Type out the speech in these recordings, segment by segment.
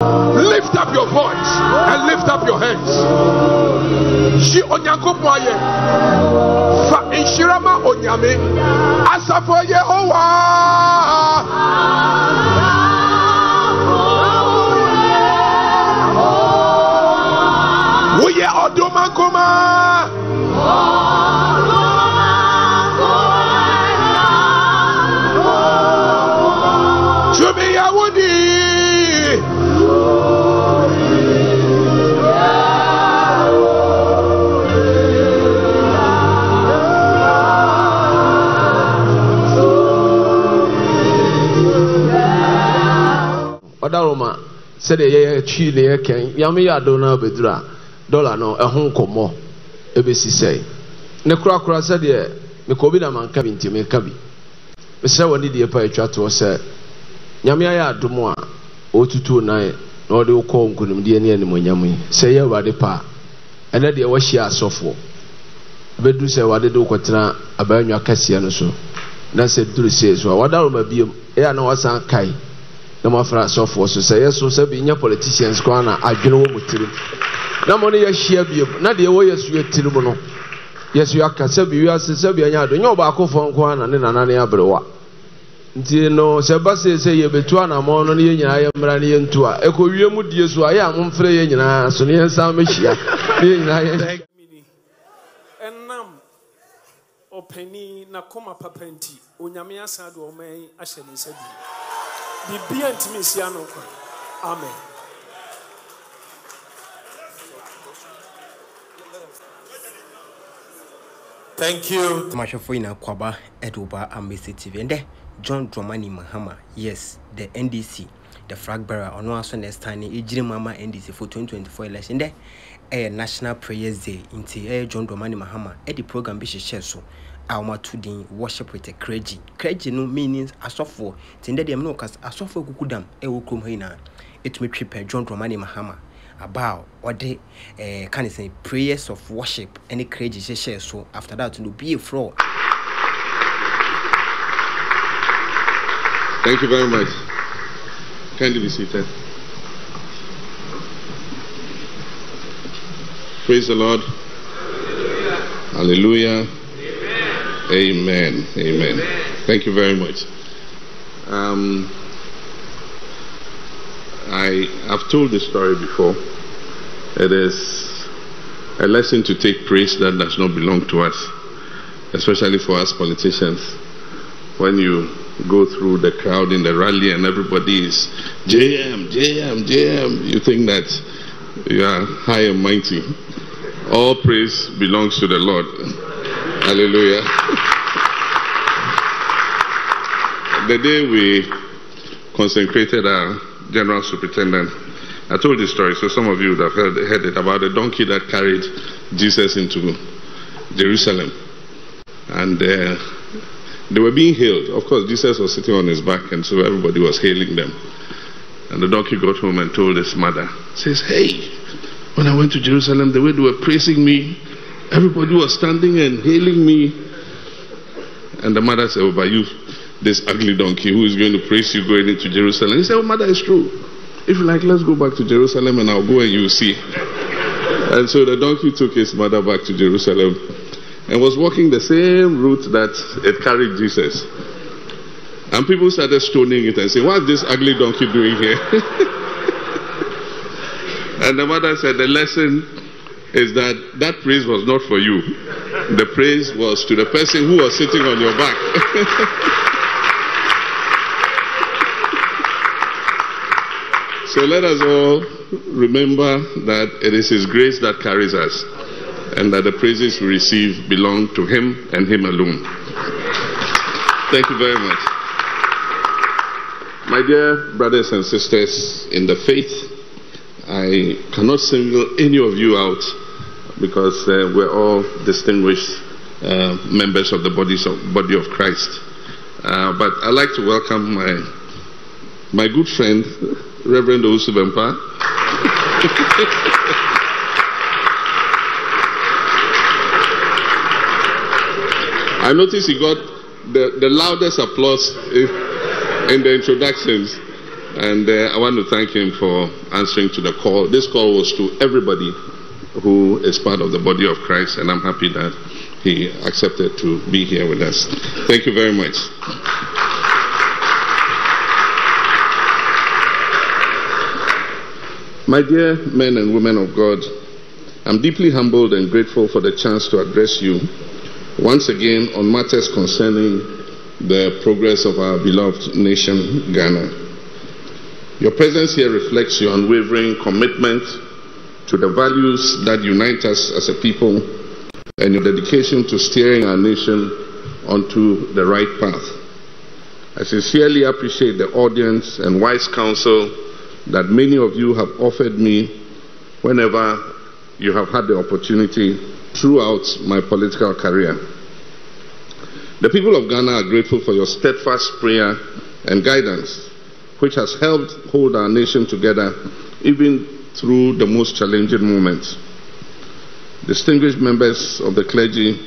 Lift up your voice and lift up your hands. Yi onyankopɔn ayɛ. Fa nhyira onyame. Asafo. Woyɛ sɛdeɛ yɛyɛ twi ne yɛ kɛn yame yɛ ado no abɛduru a dɔla no ɛho nkɔmmɔ ɛbɛsi sɛe. Ne korakora sɛdeɛ mekɔ obi na manka bi nti meka bi. Mesrɛ wɔ ne deɛ pa atwa toɔ sɛ nyame ayɛ adom a ɔtutuo nan na ɔde wokɔ nkonimdeɛ ne animonyam yi. Sɛ ɛyɛ awurade pa a ɛnɛ deɛ wahyia asɔfoɔ. Bɛduru sɛ awurade de wokɔtena abaanwa kɛseɛ no so na sɛ duru sie so a wadaroma biom ɛyɛ a na wasan kae. Na moafra asɔfoɔ so. Sɛ yɛ so sɛ bi nyɛ politicians koraa na adwene wɔ mu tirim. Na mo ne yɛhyia biom na deɛ ɛwɔ so yɛtiri mu no yɛso aka. Sɛ bi wiase sɛ bi anya ado nyɛ ɔbaakofoɔ nko a na ne nana ne aberewa nti no sɛ ba se sɛ yɛbɛtu anammɔ no ne yɛ nyinaa yɛmmra ne yɛntu a ɛkɔwie mu die so a yɛ a momfrɛ yɛ nyinaa so ne yɛnsan mɛhyia ne yɛ nyinaa yɛ ɛnam ɔpanin n'akoma papa nti onyame asa de ɔman ahyɛ ne nsa bi biribia ntumi nsia no nkwa. Amen. Thank you. mahwɛfoɔ nyinaa kwaba ɛde woba amisty tv ɛndɛ john dramani mahama yes the ndc the flag bearer. Ɔno aso next time ne ɛgyina mu ama ndc for 2024 election. Dɛ ɛyɛ national prayers day nti ɛyɛ john dramani mahama ɛde program bi hyehyɛ so a wɔmato din worship with a clergy clergy no meanings asɔfoɔ nti ndɛ deɛ mene wɔkas asɔfoɔ akuku dam ɛwɔ kurom ha nyinaa ɛtumi twe pɛ john dramani mahama about ɔde eh, ka ne prayers of worship ɛne clergy hyehyɛɛ so after that no bie frɔ Thank you very much. Kindly be seated. Praise the Lord. Hallelujah. Amen. Amen. Thank you very much. Um, I have told this story before. It is a lesson to take praise that does not belong to us, especially for us politicians. When you go through the crowd in the rally and everybody is JM, JM, JM, you think that you are high and mighty. All praise belongs to the Lord. Hallelujah. the day we consecrated our general superintendent, I told this story, so some of you would have heard, heard it about the donkey that carried Jesus into Jerusalem. And uh, they were being hailed. Of course, Jesus was sitting on his back, and so everybody was hailing them. And the donkey got home and told his mother, says, Hey, when I went to Jerusalem, the way they were praising me, everybody was standing and hailing me. And the mother said, Oh, but you, this ugly donkey, who is going to praise you going into Jerusalem? He said, Oh, mother, it's true. If you like, let's go back to Jerusalem and I'll go and you'll see. And so the donkey took his mother back to Jerusalem and was walking the same route that it carried Jesus. And people started stoning it and saying, What's this ugly donkey doing here? and the mother said, The lesson is that that praise was not for you. The praise was to the person who was sitting on your back. so let us all remember that it is His grace that carries us and that the praises we receive belong to Him and Him alone. Thank you very much. My dear brothers and sisters in the faith, I cannot single any of you out because uh, we're all distinguished uh, members of the bodies of, body of Christ. Uh, but I'd like to welcome my, my good friend, Reverend Owusu-Bempah. I noticed he got the, the loudest applause in, in the introductions. And uh, I want to thank him for answering to the call. This call was to everybody who is part of the body of Christ, and I'm happy that he accepted to be here with us. Thank you very much. My dear men and women of God, I'm deeply humbled and grateful for the chance to address you once again on matters concerning the progress of our beloved nation, Ghana. Your presence here reflects your unwavering commitment to the values that unite us as a people and your dedication to steering our nation onto the right path. I sincerely appreciate the audience and wise counsel that many of you have offered me whenever you have had the opportunity throughout my political career. The people of Ghana are grateful for your steadfast prayer and guidance, which has helped hold our nation together even through the most challenging moments. Distinguished members of the clergy,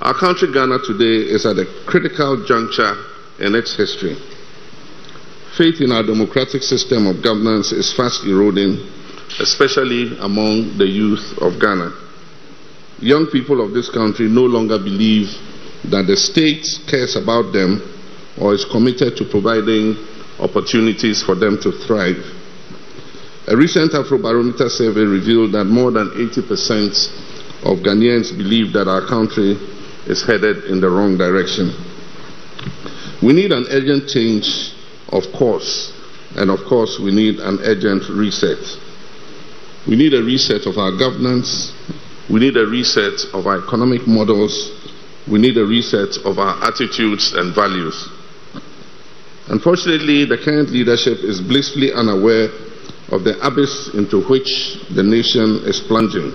our country, Ghana, today is at a critical juncture in its history. Faith in our democratic system of governance is fast eroding, especially among the youth of Ghana. Young people of this country no longer believe that the state cares about them or is committed to providing opportunities for them to thrive. A recent Afrobarometer survey revealed that more than 80% of Ghanaians believe that our country is headed in the wrong direction. We need an urgent change, of course, and of course, we need an urgent reset. We need a reset of our governance, we need a reset of our economic models, we need a reset of our attitudes and values. Unfortunately, the current leadership is blissfully unaware of the abyss into which the nation is plunging.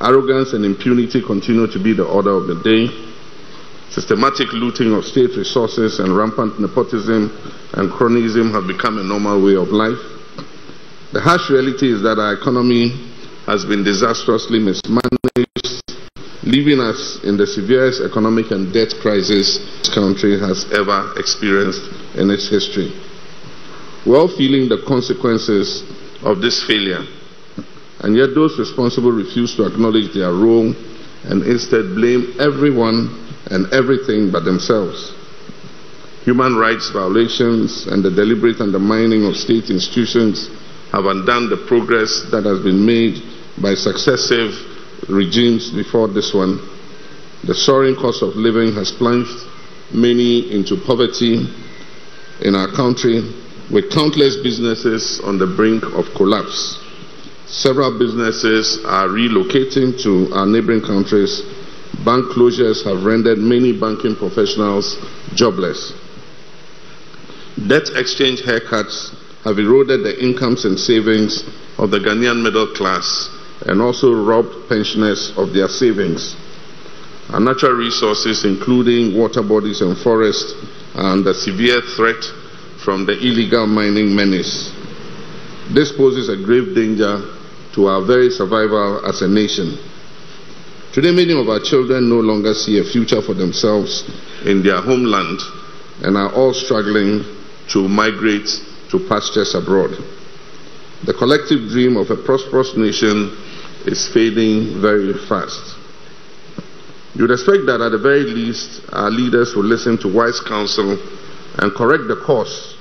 Arrogance and impunity continue to be the order of the day. Systematic looting of state resources and rampant nepotism and cronyism have become a normal way of life. The harsh reality is that our economy has been disastrously mismanaged, leaving us in the severest economic and debt crisis this country has ever experienced in its history. We're all feeling the consequences of this failure, and yet those responsible refuse to acknowledge their role and instead blame everyone and everything but themselves. Human rights violations and the deliberate undermining of state institutions have undone the progress that has been made by successive regimes before this one. The soaring cost of living has plunged many into poverty in our country, with countless businesses on the brink of collapse. Several businesses are relocating to our neighboring countries. Bank closures have rendered many banking professionals jobless. Debt exchange haircuts have eroded the incomes and savings of the Ghanaian middle class and also robbed pensioners of their savings. Our natural resources, including water bodies and forests, are under severe threat from the illegal mining menace. This poses a grave danger to our very survival as a nation. Today, many of our children no longer see a future for themselves in their homeland and are all struggling to migrate to pastures abroad. The collective dream of a prosperous nation is fading very fast. You'd expect that at the very least, our leaders will listen to wise counsel and correct the course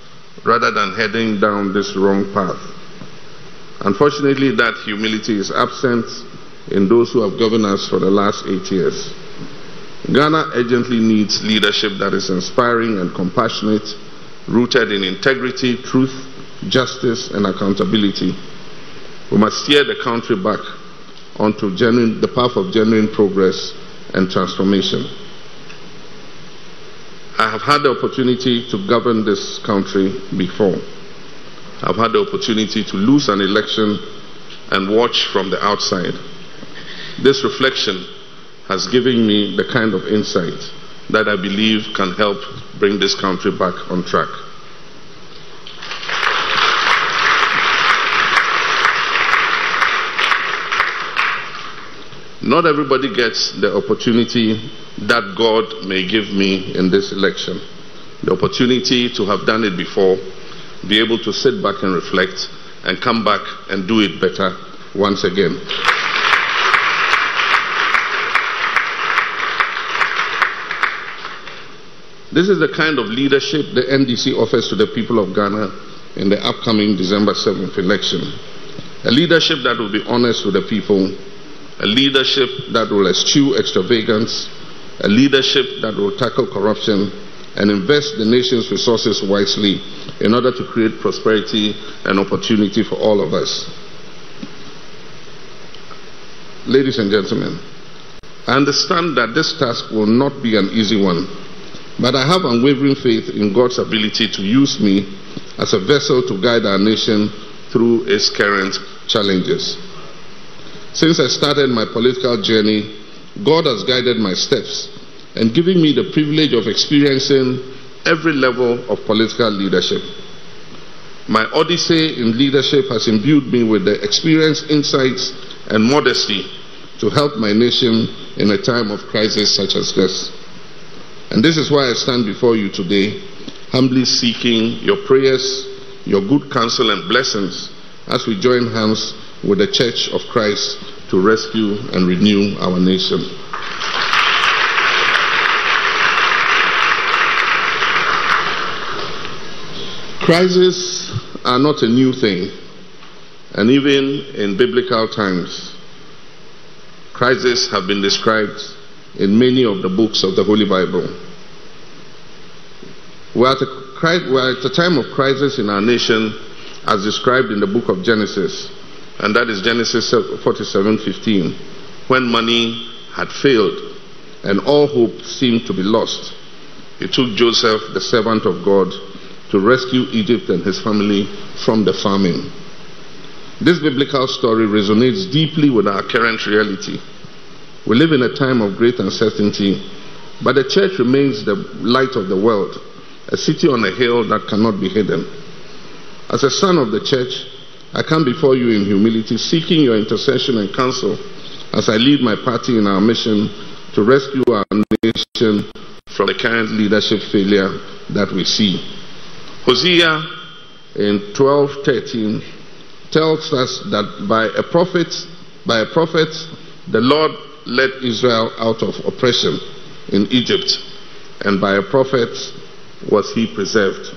rather than heading down this wrong path. Unfortunately, that humility is absent in those who have governed us for the last eight years. Ghana urgently needs leadership that is inspiring and compassionate, rooted in integrity, truth, justice, and accountability. We must steer the country back onto genuine, the path of genuine progress and transformation. I have had the opportunity to govern this country before. I've had the opportunity to lose an election and watch from the outside. This reflection has given me the kind of insight that I believe can help bring this country back on track. Not everybody gets the opportunity that God may give me in this election. The opportunity to have done it before be able to sit back and reflect and come back and do it better once again. This is the kind of leadership the NDC offers to the people of Ghana in the upcoming December 7th election. A leadership that will be honest with the people, a leadership that will eschew extravagance, a leadership that will tackle corruption and invest the nation's resources wisely in order to create prosperity and opportunity for all of us. Ladies and gentlemen, I understand that this task will not be an easy one, but I have unwavering faith in God's ability to use me as a vessel to guide our nation through its current challenges. Since I started my political journey, God has guided my steps and given me the privilege of experiencing every level of political leadership. My odyssey in leadership has imbued me with the experience, insights, and modesty to help my nation in a time of crisis such as this. And this is why I stand before you today, humbly seeking your prayers, your good counsel, and blessings as we join hands with the Church of Christ to rescue and renew our nation. Crises are not a new thing, and even in biblical times, crises have been described in many of the books of the Holy Bible. We're at, a, we're at a time of crisis in our nation as described in the book of Genesis, and that is Genesis 47:15, when money had failed and all hope seemed to be lost. It took Joseph, the servant of God, to rescue Egypt and his family from the famine. This biblical story resonates deeply with our current reality. We live in a time of great uncertainty, but the church remains the light of the world, a city on a hill that cannot be hidden. As a son of the church, I come before you in humility, seeking your intercession and counsel as I lead my party in our mission to rescue our nation from the current leadership failure that we see. Hosea in 12:13 tells us that by a prophet, by a prophet, the Lord led Israel out of oppression in Egypt, and by a prophet was he preserved.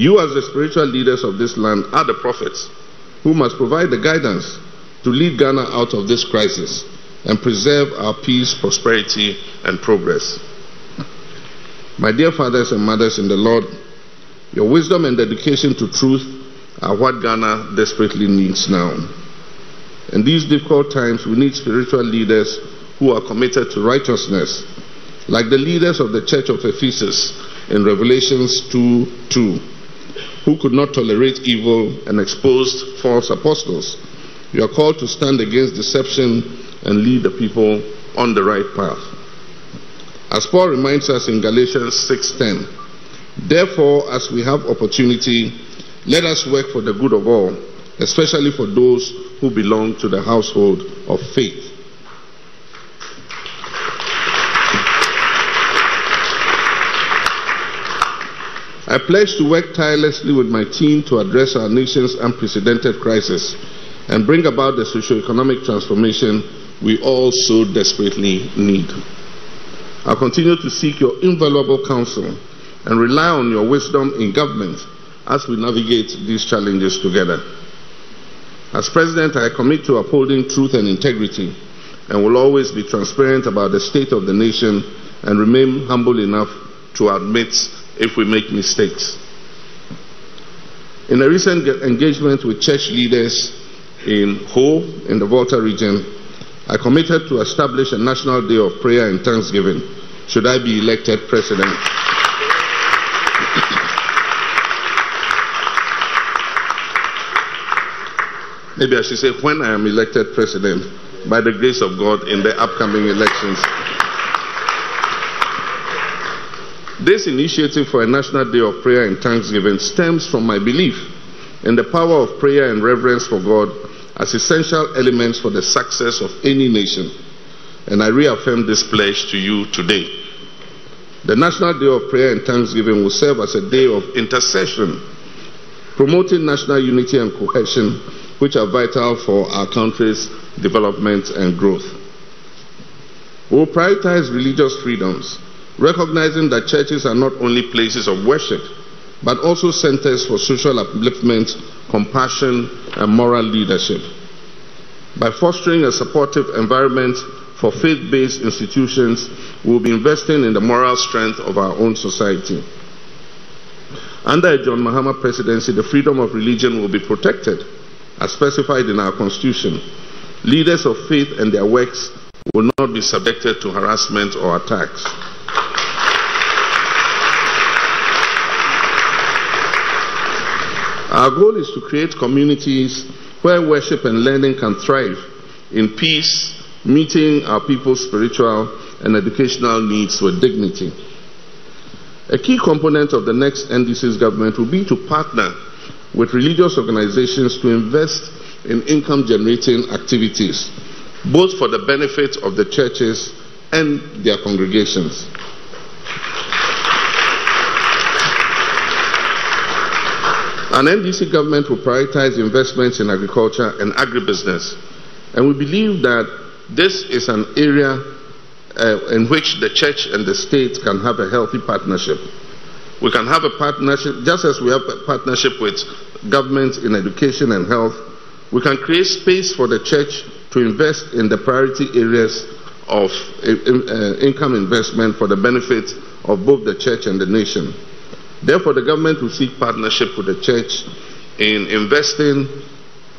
You, as the spiritual leaders of this land, are the prophets who must provide the guidance to lead Ghana out of this crisis and preserve our peace, prosperity, and progress. My dear fathers and mothers in the Lord, your wisdom and dedication to truth are what Ghana desperately needs now. In these difficult times, we need spiritual leaders who are committed to righteousness, like the leaders of the church of Ephesus in Revelations 2 2, who could not tolerate evil and exposed false apostles. You are called to stand against deception and lead the people on the right path. As Paul reminds us in Galatians 6:10, therefore as we have opportunity, let us work for the good of all, especially for those who belong to the household of faith. I pledge to work tirelessly with my team to address our nation's unprecedented crisis and bring about the socio-economic transformation we all so desperately need. I'll continue to seek your invaluable counsel and rely on your wisdom in government as we navigate these challenges together. As President, I commit to upholding truth and integrity and will always be transparent about the state of the nation and remain humble enough to admit if we make mistakes. In a recent engagement with church leaders in Ho, in the Volta region, I committed to establish a national day of prayer and thanksgiving should I be elected president. Maybe I should say when I am elected president by the grace of God in the upcoming elections. This initiative for a national day of prayer and thanksgiving stems from my belief in the power of prayer and reverence for God as essential elements for the success of any nation. And I reaffirm this pledge to you today. The National Day of Prayer and Thanksgiving will serve as a day of intercession, promoting national unity and cohesion, which are vital for our country's development and growth. We will prioritize religious freedoms, recognizing that churches are not only places of worship, but also centers for social upliftment, compassion, and moral leadership. By fostering a supportive environment for faith based institutions, we will be investing in the moral strength of our own society. Under a John Mahama presidency, the freedom of religion will be protected, as specified in our constitution. Leaders of faith and their works will not be subjected to harassment or attacks. Our goal is to create communities where worship and learning can thrive in peace, meeting our people's spiritual and educational needs with dignity. A key component of the next NDC's government will be to partner with religious organizations to invest in income generating activities, both for the benefit of the churches and their congregations. An NDC government will prioritize investments in agriculture and agribusiness, and we believe that this is an area uh, in which the church and the state can have a healthy partnership. We can have a partnership, just as we have a partnership with government in education and health, we can create space for the church to invest in the priority areas of uh, uh, income investment for the benefit of both the church and the nation. Therefore, the government will seek partnership with the church in investing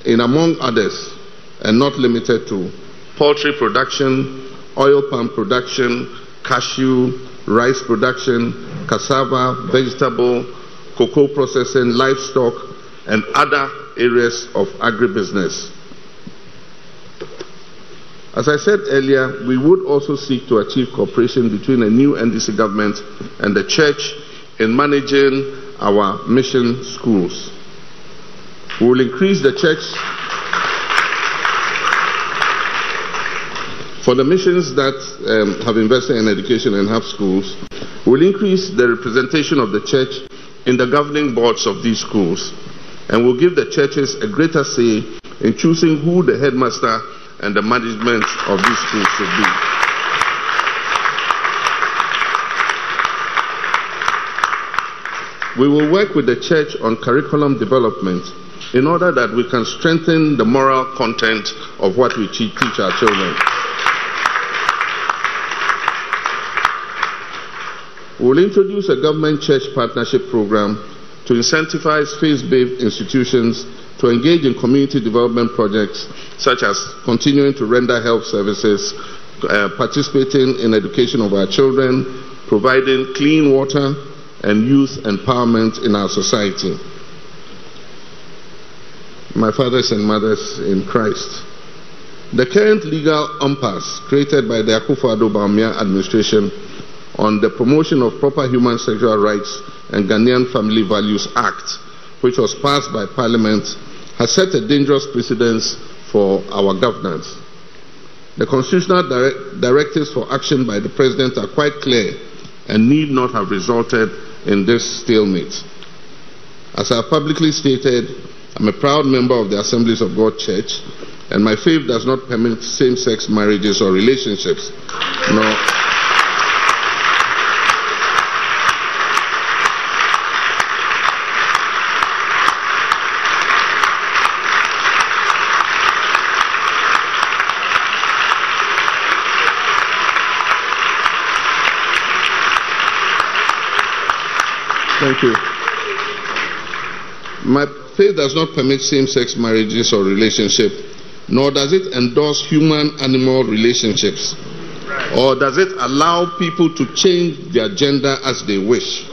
in, among others, and not limited to, poultry production, oil palm production, cashew, rice production, cassava, vegetable, cocoa processing, livestock, and other areas of agribusiness. As I said earlier, we would also seek to achieve cooperation between a new NDC government and the church in managing our mission schools. We will increase the church for the missions that um, have invested in education and have schools. We will increase the representation of the church in the governing boards of these schools and will give the churches a greater say in choosing who the headmaster and the management of these schools should be. We will work with the church on curriculum development in order that we can strengthen the moral content of what we teach our children. We will introduce a government church partnership program to incentivize faith based institutions to engage in community development projects such as continuing to render health services, uh, participating in education of our children, providing clean water, and youth empowerment in our society. My fathers and mothers in Christ. The current legal impasse created by the Akufo-Addo administration on the promotion of proper human sexual rights and Ghanaian Family Values Act, which was passed by Parliament, has set a dangerous precedence for our governance. The constitutional dire directives for action by the President are quite clear and need not have resulted in this stalemate. As I have publicly stated, I'm a proud member of the Assemblies of God Church, and my faith does not permit same sex marriages or relationships. You. My faith does not permit same sex marriages or relationship, nor does it endorse human animal relationships, or does it allow people to change their gender as they wish.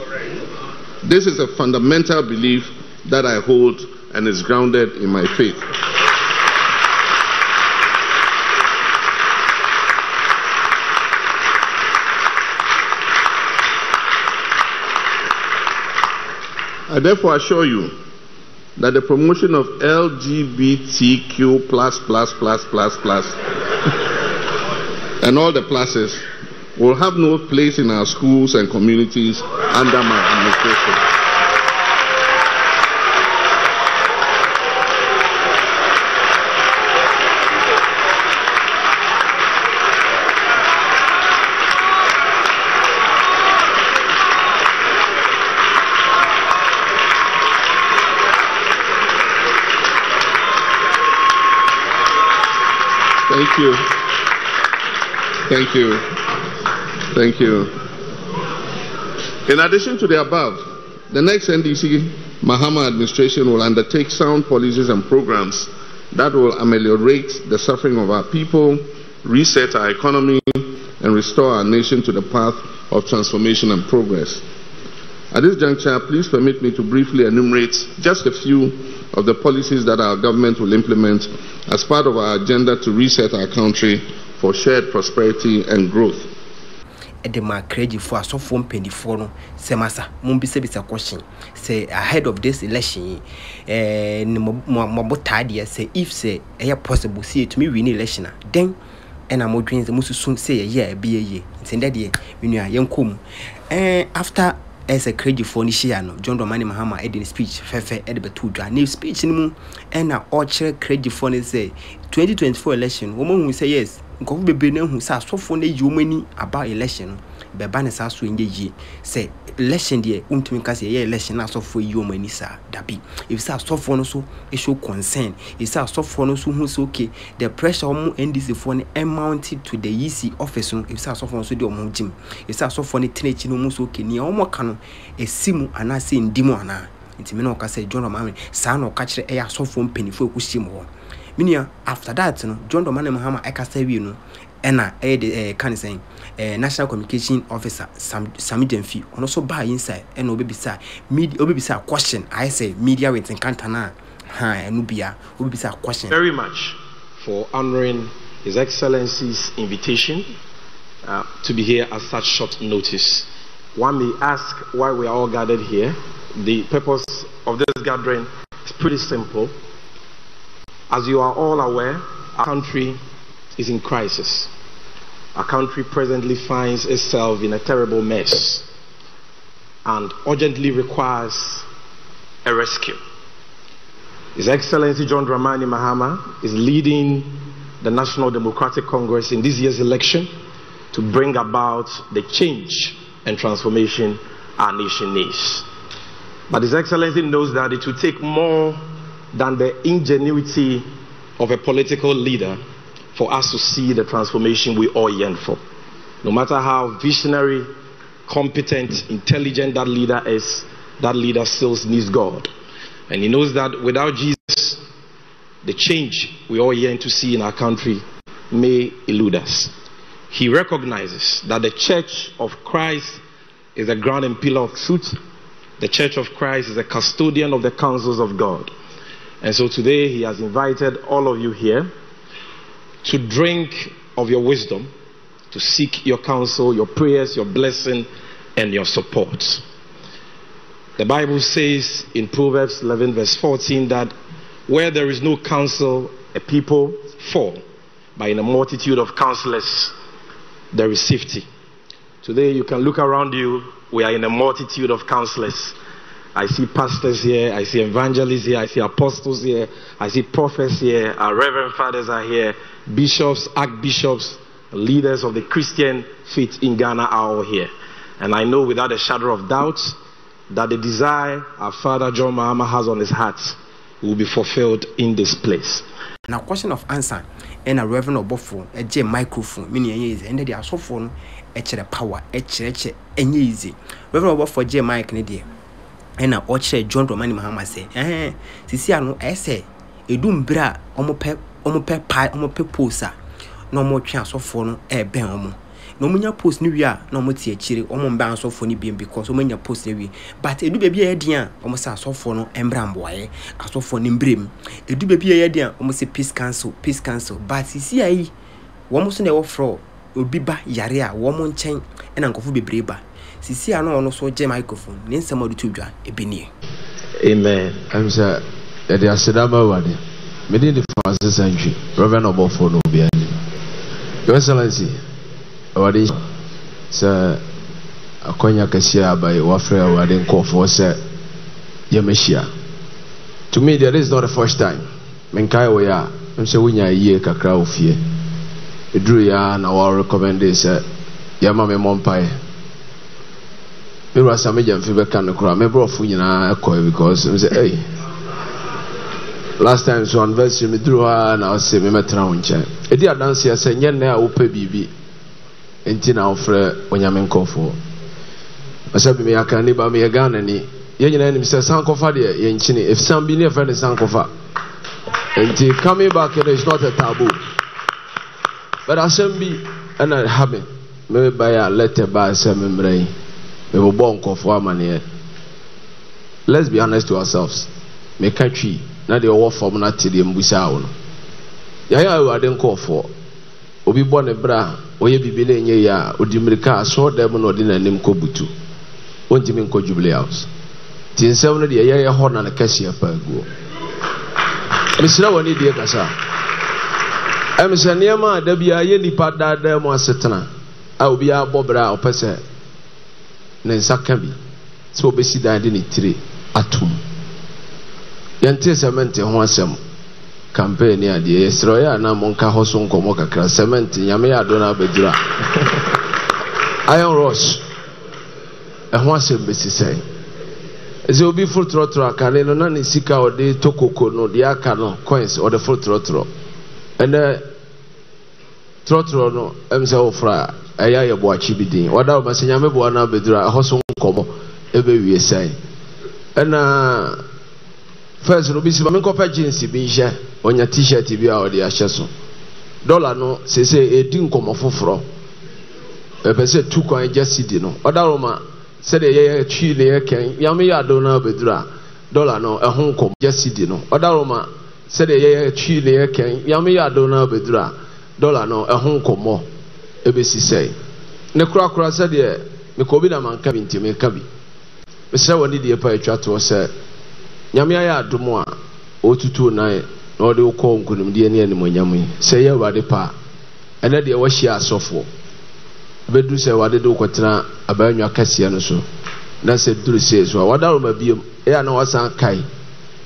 This is a fundamental belief that I hold and is grounded in my faith. I therefore assure you that the promotion of LGBTQ plus plus plus plus plus and all the pluses will have no place in our schools and communities under my administration. Thank you. Thank you. Thank you. In addition to the above, the next NDC Mahama administration will undertake sound policies and programs that will ameliorate the suffering of our people, reset our economy, and restore our nation to the path of transformation and progress. At this juncture, please permit me to briefly enumerate just a few of the policies that our government will implement as part of our agenda to reset our country for shared prosperity and growth. ɛde ma akragyifoɔ asɔfoɔ mpandifoɔ no. Sɛ masa mombisabisa question. Sɛ ahead of this election yi eh, ne mɔbotaa deɛ sɛ if sɛ ɛyɛ possible sɛ yɛtumi win election a dɛn ɛna modwen sɛ mosusu sɛ yɛyɛ a ɛbi yɛyie nti ndɛ deɛ menua yɛnkɔ mu eh, after ɛsɛ kragyifoɔ no hyia no. John dramani mahama ɛde ne speech fɛfɛ ɛde bɛto dwa ne speech no mu ɛna ɔkyerɛ kragyifoɔ no sɛ 2024 election wɔn ahu sɛ yes nkɔfo bebree no ahu sɛ asɔfoɔ no ayi wɔn ani aba election. no bɛba ne saa so nyɛ yie. Sɛ election deɛ wontumi ka sɛ ɛyɛ election na asɔfoɔ yi wɔn ani saa dabi. Ɛfisɛ asɔfoɔ no so show concern ɛfisɛ asɔfoɔ no so hu sɛ okay the pressure wɔn ndc foɔ no ɛmount to the ec office no ɛfisɛ asɔfoɔ no so de wɔn gyim ɛfisɛ asɔfoɔ no tena akyi no mu so okay nea wɔn ka no ɛsi mu anaasɛ ndi mu anaa? Nti mi na ɔka sɛ john ramani saa na ɔka kyerɛ ɛyɛ asɔfoɔ mpanimfoɔ ɛkɔhyia mu hɔ. Minia after that no john dɔmane mahama ɛkasa wie no ɛna ɛyɛ de kan national communication officer sam media question media with nkantana ha bia question. very much for honouring his excellency's invitation uh, to be here at such short notice. One may ask why we are all gathered here. The purpose of this gathering is pretty simple. As you are all aware, our country is in crisis. Our country presently finds itself in a terrible mess and urgently requires a rescue. His Excellency John Dramani Mahama is leading the National Democratic Congress in this year's election to bring about the change and transformation our nation needs. But His Excellency knows that it will take more than the ingenuity of a political leader for us to see the transformation we all yearn for. No matter how visionary, competent, intelligent that leader is, that leader still needs God. And he knows that without Jesus, the change we all yearn to see in our country may elude us. He recognizes that the church of Christ is a ground and pillar of truth. The church of Christ is a custodian of the counsels of God. And so today he has invited all of you here to drink of your wisdom, to seek your counsel, your prayers, your blessing, and your support. The Bible says in Proverbs 11, verse 14, that where there is no counsel, a people fall. But in a multitude of counselors, there is safety. Today, you can look around you. We are in a multitude of counselors. I see pastors here, I see evangelists here, I see apostles here, I see prophets here, our reverend fathers are here, bishops, archbishops, leaders of the Christian faith in Ghana are all here. And I know without a shadow of doubt that the desire our father John Mahama has on his heart will be fulfilled in this place. Now, question of answer, and a reverend a J microphone, meaning easy, and the asofo ɛkyerɛ power ɛkyerɛkyerɛ ɛnyɛ easy reverend obofo J mic ne deɛ ɛna ɔkyerɛ john romani mahama sɛ ɛhɛn sisi ano ɛyɛ sɛ edum bere a wɔn pɛ wɔn pɛ paa wɔn pɛ post a na wɔn twe asɔfoɔ no ɛɛbɛn wɔn na wɔn nya post no wie a na wɔn te akyire wɔn mbɛn asɔfoɔ no bi because wɔn nya post no wie. But edu baabi a yɛ den a wɔn sɛ asɔfoɔ no mbra mboayɛ asɔfoɔ no mbere edu baabi a yɛ den a wɔn sɛ peace council peace council. But sisi ayi wɔn nso na ɛwɔ frɔ obi ba yare a wɔn nkyɛn ɛna nkɔfo bebree ba sisi a ɔno nso gye microphone. Ne nsɛm ɔde to dwa ebi nie. amen. ɛm sɛ yɛde aseda ma awurade. Mede ne fa asesa ntwi reverend ɔbɔfoɔ no obi anim your excellency awurade sɛ akwanya kɛseɛ a abayi wafrɛ awurade nkɔɔfoɔ sɛ yɛmɛhyia to me this is not the first time. Menkae wɔ yɛ a m sɛ wonya yie kakra wɔ fie. Ɛduru yɛ a na wɔrecommende sɛ yɛma me mmɔ mpaeɛ mewura sa megya mfe bɛka no koraa meborɔfo nyinaa ɛkɔe because m sɛ ei last time so anniversary meduru hɔ a na ɔse memɛtena wo nkyɛn ɛdi adanseɛ sɛ nyɛ nnɛ a wopɛ biribi nti na wofrɛ onyame nkɔfoɔ ɔsɛ bi meyɛaka ni ba meyɛ ghana ni yɛn nyinaa nim sɛ sankɔfa deɛ yɛnkyini ɛfisam bi ne yɛfrɛ ne sankɔfa nti coming back no is not a taboo. But asɛm bi ɛna ha me mebaeɛ a lɛtɛ baa sɛ memmerɛ yi mebobɔ nkɔfoɔ amanneɛ let's be honest to ourselves. Meka twi na deɛ ɔwɔ fam no ate deɛ mbusaa wo no yɛayɛ awurade nkɔɔfoɔ obi bɔ ne berɛ a ɔyɛ biribi no ɛnyɛ yie a ɔdi mmirika asɔɔ dɛ mu na ɔde n'anim kɔ butu ɔntumi nkɔ jubilee house. Nti nsɛm no deɛ yɛyɛ hɔ na ne kɛseɛ paa guo mesrɛ wɔ ne die kasa. Ɛm sɛ nneɛma a da biara yɛ nnipa daadaa mu asetena a obiara bɔ berɛ a ɔpɛ sɛ ne nsa ka bi sɛ ɔbɛsi dan de ne tire atom. Yɛnte sɛmɛnte ho asɛm campaign adeɛ. Yɛsrɛ ɔyɛ a na monka hɔ so nkɔmmɔ kakra. Cement nyame yɛ ado no abɛduru a iron rush ɛho asɛm bɛsi sɛe ɛsɛ obi foro torɔtorɔ akane no na ne sika ɔde to koko no deɛ aka no coins ɔde foro torɔtorɔ ɛnɛ torɔtorɔ no ɛm sɛ wofra a ɛyɛ ayɛ boakye bi din. Wɔda wo ma sɛ nyame boa no abɛduru ɛhɔ so nkɔmmɔ ɛbɛwie sɛe ɛna first no obi si ma menkɔpɛ jeans bi nhyɛ ɔnya t-shirt bi a ɔde ahyɛ so. Dɔla no sese edi nkɔmɔ foforɔ ɛpɛ sɛ tu kwan gya cd no. Ɔdaroma sɛdeɛ yɛyɛ twi ne yɛ kɛn yame yɛ ado no abɛduru dɔla no ɛho nkɔmɔ gya cd no. Ɔdaroma sɛdeɛ yɛyɛ twi ne yɛ kɛn yame yɛ ado no abɛduru dɔla no ɛho nkɔmɔ ɛbɛsi sɛe ne korakora sɛdeɛ mekɔ obi na manka bi nti meka bi. Mesrɛ wɔ ne deɛ pa atwa toɔ sɛ nyame ayɛ adom a ɔtutu nan na ɔde wokɔ nkonimdeɛ ne animonyam yi. Sɛ ɛyɛ awurade pa a ɛnɛ deɛ wahyia asɔfoɔ bɛduru sɛ awurade de wokɔtena abaanwa kɛseɛ no so na sɛ duru see so a wadaroma biom ɛyɛ a na wasan kae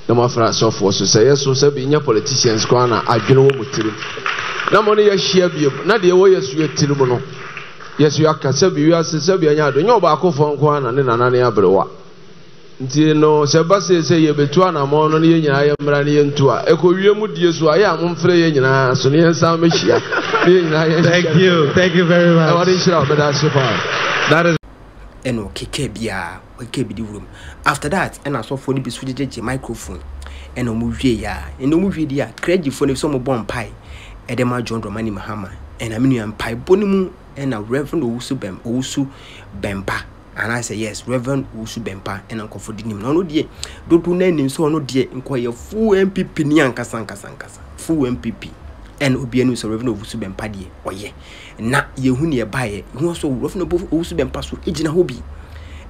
na moafra asɔfoɔ so. Sɛ ɛyɛ so sɛ bi nyɛ politicians koraa na adwene wɔ mu tirim na mo ne yɛhyia biom na deɛ ɛwɔ yɛsu yɛ tirim no yɛsu aka sɛ bi wiase sɛ bi ɛnyɛ ado nyɛ ɔbaakofoɔ nko a na ne nanane aberewa nti no sɛ ba se sɛ yɛbɛtu anammɔ no ne yɛn nyinaa yɛ mmara ne yɛntu a ɛkɔwie mu die so a yɛ a momfrɛ yɛn nyinaa so ne yɛnsan mɛhyia ne yɛn nyinaa yɛn Thank you. Thank you very much. ɛwɔde nhyira wo bɛda ase paa. That is ɛna ɔkeka biara ɔkeka bi di wurom after that ɛna asɔfoɔ no bi so gyegyegye microphone. Ɛna ɔmo wie yɛ a ɛna ɔmo wie di a krɛgyifoɔ no bi sɛ ɔmo bɔ mpae ɛde ma john dramani mahama ɛna me nua mpae bɔ no mu ɛna reverend owusu bɛm owusu bɛmpa anaasɛ yes reverend owusu bɛmpa ɛna nkɔfo di nim na ɔno deɛ dodo no anim sɛ ɔno deɛ nkɔyɛ full npp ni ankasa ankasa ankasa full npp ɛna obiara nim sɛ reverend owusu bɛmpa deɛ ɔyɛ na yɛhu ne yɛbaeɛ hu so reverend owusu bɛmpa so gyina hɔ bi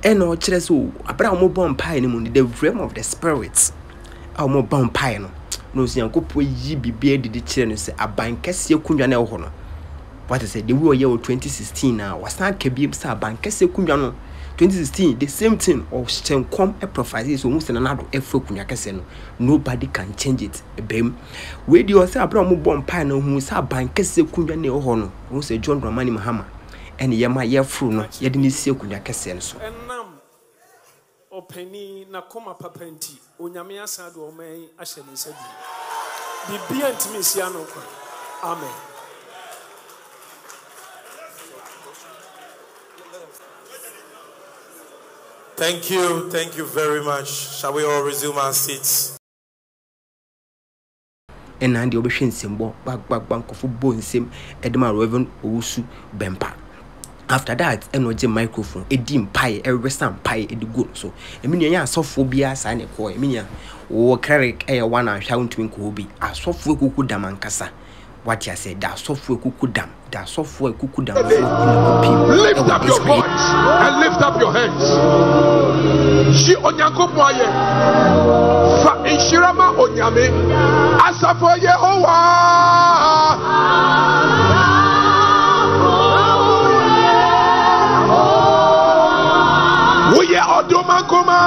ɛna ɔkyerɛ sɛ abere a wɔbɔ mpaeɛ no mu the realm of the spirit a wɔbɔ mpaeɛ no na ɔsɛ nyankopɔn yi biribi adidi kyerɛ no sɛ aban kɛseɛ konnwa no ɛwɔ hɔ no wate sɛ the way ɔyɛ wɔ 2016 a wasan ka bi sɛ aban kɛseɛ konnwa no 2016 the same thing ɔhyɛ nkɔm ɛprɔfise sɛ ɔhu sɛ nanado ɛfa akonnwa kɛseɛ no. Nobody can change it. Ɛbɛm wei deɛ ɔsɛ abere a wɔbɔ mpaeɛ no hu sɛ aban kɛseɛ konnwa no ɛwɔ hɔ no ɔhu sɛ john dramani mahama ɛne yɛma yɛforo no yɛde ne si akonnwa kɛseɛ no so ɔpanin n'akoma papa nti onyame asan de ɔman ahyɛ ne nsa bi biribiara ntumi nsi ano kwan amen Thank you. Thank you very much. Shall we all resume our seats? ɛna deɛ wobɛhwɛ nsɛmbɔ gbagbagba nkɔfo bɔ nsɛm ɛde ma reverend owusu bɛmpa after that ɛna ɔgye microphone ɛdi mpaeɛ ɛresa mpaeɛ ɛde gu no so ɛmi nua ɛnyɛ asɔfoɔ biara saa ne kɔɔ ɛmi nua wɔwɔ cleric ɛyɛ one ahwɛ a wontumi nkɔɔ bi asɔfoɔ ekuku dam ankasa wate ase da asɔfoɔ ekuku dam da asɔfoɔ ekuku dam ɛna ɔpim Lift ɛwɔ up your voice and lift up your hands. Yi onyankopɔn ayɛ. Fa nhyira ma onyame. Asafo Yehowa. Ọdụma nkụma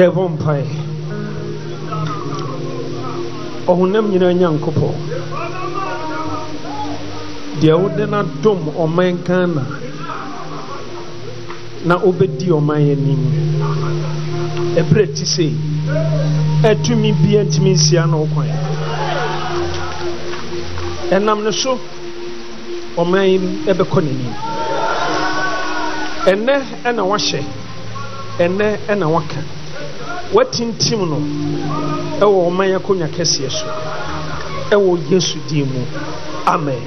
yɛbɔ mpae ɔhonam nyinaa nyankopɔ. Deɛ wode no dom ɔman ghana na wobɛdi ɔman anim. Ɛberɛ ti sei ɛtumi bia ntumi nsia no wo ɛnam ne so ɔman yi ɛbɛkɔ n'anim. Ɛnɛ ɛna wahyɛ ɛnɛ ɛna waka. Watintim no ɛwɔ ɔman akonnwa kɛseɛ so ɛwɔ yesu din mu. Amen.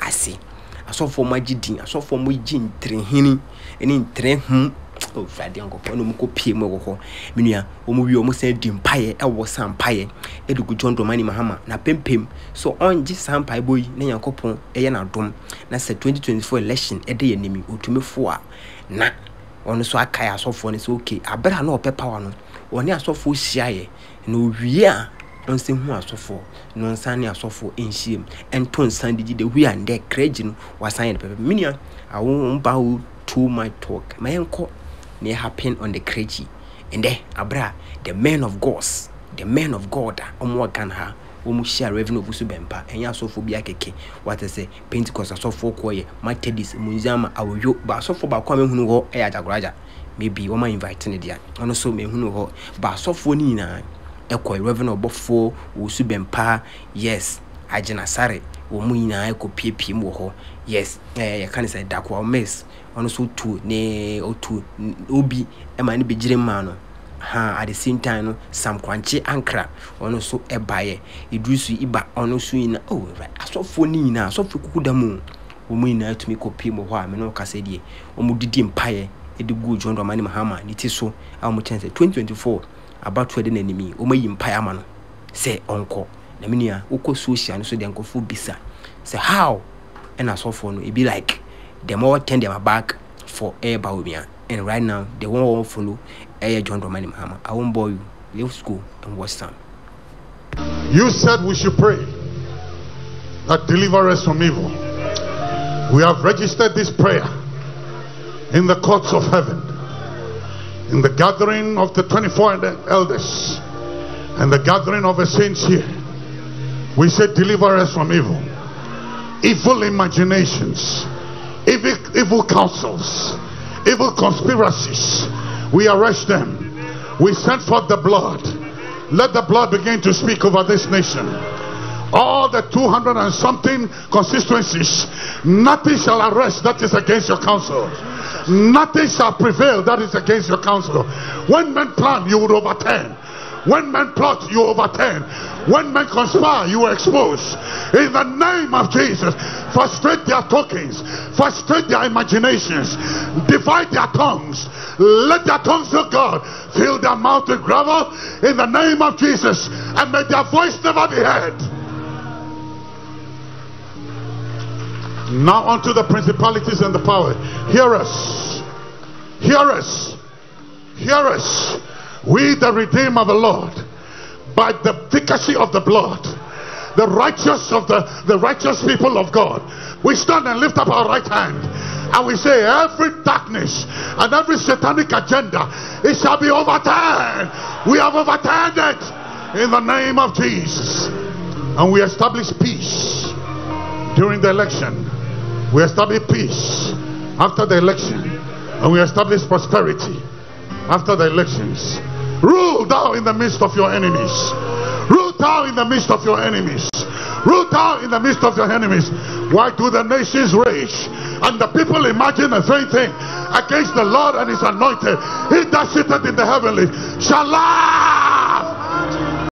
Ase. Asɔfoɔ mo agye din asɔfoɔ mo gye ntirihini ne ntirihu ofurade nkɔkɔ na ɔmo kɔ pie mu ɛwɔ hɔ menua ɔmo wie ɔmo san di mpaeɛ ɛwɔ sa mpaeɛ ɛde gu john dramani mahama. Na pempem so ɔngye saa mpaebɔ yi na nyankopɔn ɛyɛ n'adom na sɛ 2024 election ɛde yɛ anim otumifo a na ɔno nso akae asɔfoɔ no sɛ okay. Abere a na ɔpɛ power no. Ɔne asɔfoɔ hyiaeɛ na owie a ɔnsa hu asɔfoɔ na ɔnsa ne asɔfoɔ nhyia mu ɛnto nsa de gyi de hui a ndɛ krɛgye no wasan yɛ no pɛpɛ menua awo mba wo too much talk. Ma yɛnkɔ na happen on the clergy and there abra the men of gods the men of god wɔ ghana ha wɔn hyia revenue ofu so bɛmpa ɛnyɛ asɔfo bi akeke wate sɛ pentecost asɔfoɔ kɔ yɛ methodist museum awoyo ba asɔfoɔ baako a mehunu hɔ ɛyɛ agyagoraja maybe wɔn invite ne deɛ ɔno nso mehunu hɔ ba asɔfoɔ no nyinaa ɛkɔ revenue ɔbɔfoɔ wɔ so bɛmpa yes agyinasare wɔn nyinaa ɛkɔ piepie mu wɔ hɔ yes ɛɛ yɛka ne sɛ dako ɔmes ɔno nso tu ne otu obi ɛma ne bɛgyere mmaa no. Ha at the same time no sam kwankye ankra ɔno nso ɛbaeɛ. Idrisu iba ɔno nso nyina oh asɔfoɔ ne nyinaa asɔfoɔ kuku da mu wɔn nyinaa tumi kɔ pie mu hɔ a mene ɔkasa deɛ wɔn didi mpaeɛ ɛde gu john dramani mahama ne ti so a wɔn kyɛn sɛ 2024 abatoɔ de n'anim yi wɔn ayi mpaeɛ ama no. Sɛ ɔnkɔ. Na me nua wokɔ social no so deɛ nkɔfoɔ bisa. Sɛ how? Ɛna asɔfoɔ no ebi like the more turn them back for air Bawumia. And right now, the one who follow Air John Dramani Mahama. I won't bore you. Let's go and watch some. You said we should pray that deliver us from evil. We have registered this prayer in the courts of heaven, in the gathering of the 24 elders, and the gathering of the saints here. We said, Deliver us from evil, evil imaginations, evil, evil counsels, evil conspiracies. We arrest them. We send forth the blood. Let the blood begin to speak over this nation. All the 200 and something constituencies, nothing shall arrest that is against your counsel. Nothing shall prevail that is against your counsel. When men plan, you will overturn. When men plot, you overturn. When men conspire, you expose. In the name of Jesus, frustrate their talkings, frustrate their imaginations, divide their tongues. Let their tongues, of God, fill their mouth with gravel in the name of Jesus, and may their voice never be heard. Now unto the principalities and the power. Hear us. Hear us. Hear us. We, the Redeemer of the Lord, by the efficacy of the blood, the righteous of the, the righteous people of God, we stand and lift up our right hand. And we say, every darkness and every satanic agenda, it shall be overturned. We have overturned it in the name of Jesus. And we establish peace during the election. We establish peace after the election. And we establish prosperity after the elections. Rule thou in the midst of your enemies. Rule thou in the midst of your enemies. Rule thou in the midst of your enemies. Why do the nations rage? And the people imagine a vain thing against the Lord and his anointed. He that sitteth in the heavenly shall lie